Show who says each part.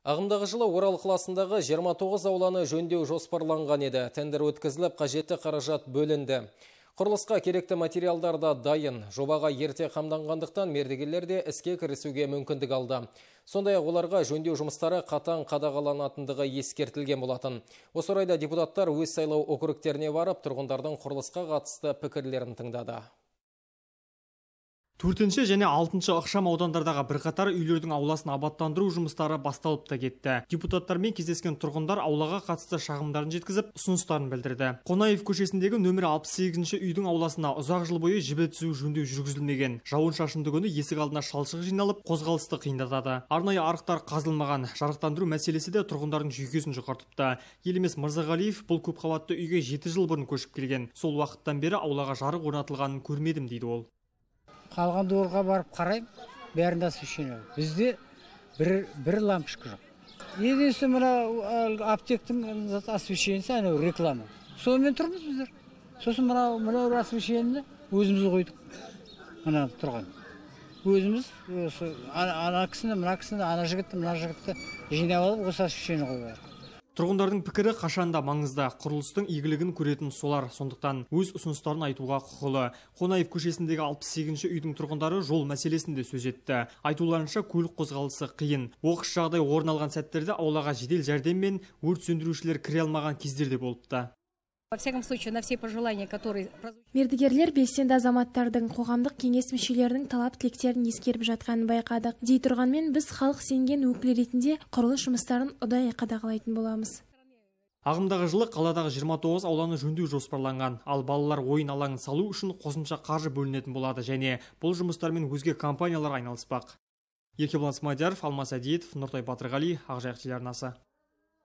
Speaker 1: Ағымдағы жылы Орал қаласындағы 29 ауланы жөндеу жоспарланған еді. Тендер өткізіліп, қажетті қаражат бөлінді. Құрылысқа керекті материалдар да дайын. Жобаға ерте қамданғандықтан мердігерлер де іске кірісуге мүмкіндік алды. Сондай-ақ оларға жөндеу жұмыстары қатаң қадағаланатындығы ескертілген болатын. Осы орайда депутаттар өз сайлау округтеріне барып, тұрғындардың құрылысқа қатысты пікірлерін тыңдады
Speaker 2: төртінші және алтыншы ықшам аудандардағы бірқатар үйлердің ауласын абаттандыру жұмыстары басталып та кетті. Депутаттармен кездескен тұрғындар аулаға қатысты шағымдарын жеткізіп ұсыныстарын білдірді. Қонаев көшесіндегі нөмірі алпыс сегізінші үйдің ауласына ұзақ жыл бойы жібі түзу жөндеу жүргізілмеген. Жауын шашынды күні есік алдына шалшық жиналып қозғалысты қиындатады. Арнайы арықтар қазылмаған. Жарықтандыру мәселесі де тұрғындардың жүйкесін жұқартыпты. Елемес мырзағалиев бұл көпқабатты үйге жеті жыл бұрын көшіп келген. Сол уақыттан бері аулаға жарық орнатылғанын көрмедім дейді ол.
Speaker 3: Қалған дворға барып қараймын бәрінде освещение бізде бір бір лампочка жоқ. Единственное мына аптектің освещениесі анау реклама. Сонымен тұрмыз біздер сосын мынау мынау освещениені өзіміз қойдық. Мына тұрған. Өзіміз осы ана кісіні мына кісіні ана жігітті мына жігітті жинап алып осы освещение қойып
Speaker 2: тұрғындардың пікірі қашанда маңызды. Құрылыстың игілігін көретін солар. Сондықтан өз ұсыныстарын айтуға құқылы. Қонаев көшесіндегі алпыс сегізінші үйдің тұрғындары жол мәселесін де сөз етті. Айтуларынша көлік қозғалысы қиын. Оқыс жағдай орын алған сәттерде аулаға жедел жәрдем мен өрт сөндірушілер кіре алмаған кездер де болыпты.
Speaker 4: Во всяком случае на все пожелания которые
Speaker 5: мердігерлер белсенді азаматтардың қоғамдық кеңес мүшелерінің талап тілектерін ескеріп жатқанын байқадық. Дей тұрғанмен біз халық сенген өкіл ретінде құрылыс жұмыстарын ұдайы қадағалайтын боламыз.
Speaker 2: Ағымдағы жылы қаладағы 29 ауланы жөндеу жоспарланған. Ал балалар ойын алаңын салу үшін қосымша қаржы бөлінетін болады. Және бұл жұмыстармен өзге компаниялар айналыспақ. Еркебұлан смадияров алмас әдиетов нұртай батырғали ақжайық телеарнасы.